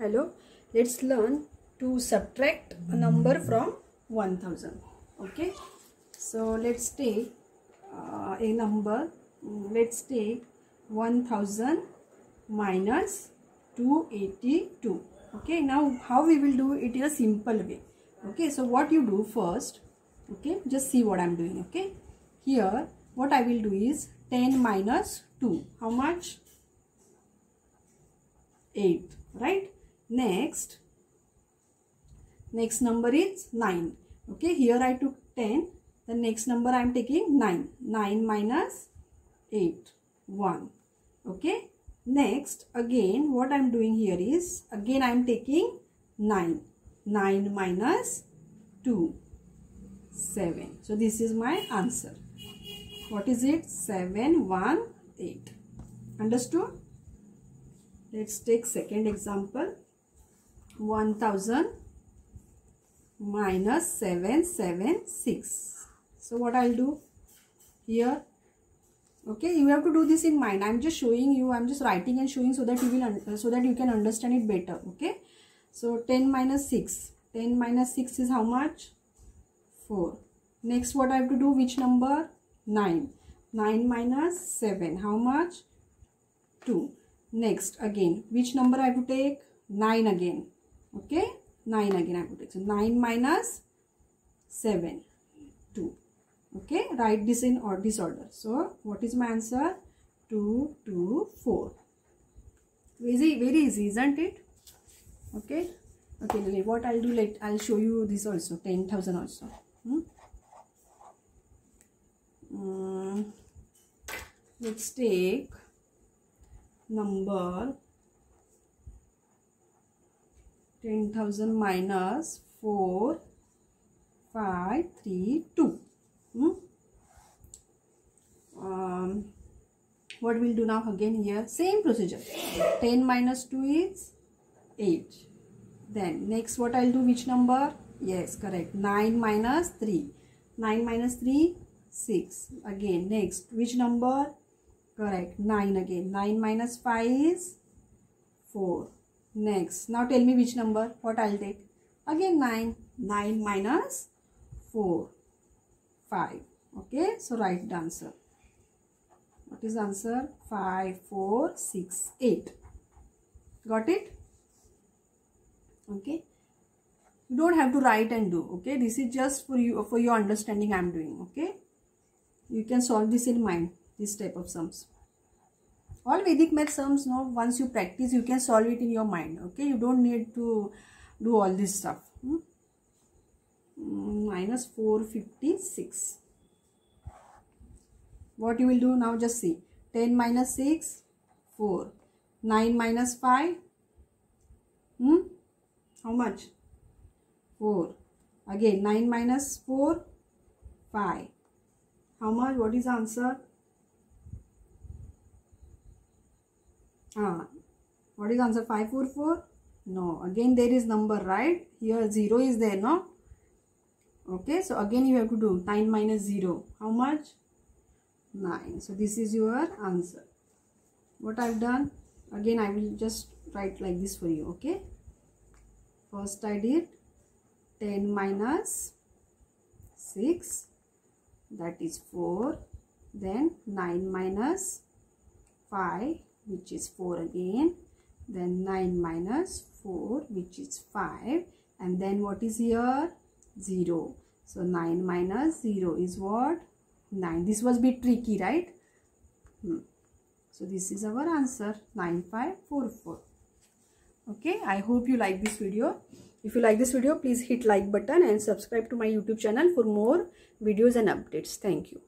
hello? Let's learn to subtract a number from 1000 okay? So let's take uh, a number. Let's take 1000 minus 282 okay? Now how we will do it in a simple way? Okay? So what you do first okay? Just see what i'm doing okay? Here what i will do is 10 minus 2 how much? 8 right next. Next number is 9 okay here i took 10 the next number i am taking 9 9 minus 8 1 okay next again what i am doing here is again i am taking 9 9 minus 2 7 so this is my answer. What is it? 7 1 8 understood? Let's take second example 1000 minus 776 so what i'll do here? Okay you have to do this in mind. I'm just showing you i'm just writing and showing so that you will so that you can understand it better okay? So 10 minus 6 10 minus 6 is how much? 4 next what i have to do? Which number? 9 9 minus 7 how much? 2 next again. Which number i have to take? 9 again okay 9 again I to take. So 9 minus 7, 2. Okay, write this in or this order. So what is my answer? 2, 2, 4. Easy, very easy, isn't it? Okay. Okay, what I'll do, let I'll show you this also, 10,000 also. Hmm? Mm, let's take number 10,000 minus 4, 5, 3, 2. Hmm? Um, what we'll do now again here, same procedure. 10 minus 2 is 8. Then next what I'll do, which number? Yes, correct. 9 minus 3. 9 minus 3, 6. Again, next, which number? Correct, 9 again. 9 minus 5 is 4 Next, now tell me which number, what I'll take. Again 9, 9 minus 4, 5. Okay, so write the answer. What is answer? 5, 4, 6, 8. Got it? Okay. You don't have to write and do. Okay, this is just for you for your understanding I am doing. Okay. You can solve this in mind, this type of sums all Vedic math sums now once you practice you can solve it in your mind okay? You don't need to do all this stuff. Hmm? mm, minus 456 what you will do now just see. 10 minus 6 4 9 minus 5 hmm? How much? 4 again 9 minus 4 5 how much? What is answer Ah, what is answer 544? No, again there is number, right? Here 0 is there, no? Okay, so again you have to do 9 minus 0. How much? 9. So this is your answer. What I've done? Again I will just write like this for you, okay? First I did 10 minus 6 that is 4 then 9 minus 5 which is 4 again then 9 minus 4 which is 5 and then what is here? 0 so 9 minus 0 is what? 9 this was bit tricky right? Hmm. so this is our answer. 9544 okay i hope you like this video. If you like this video please hit like button and subscribe to my youtube channel for more videos and updates. Thank you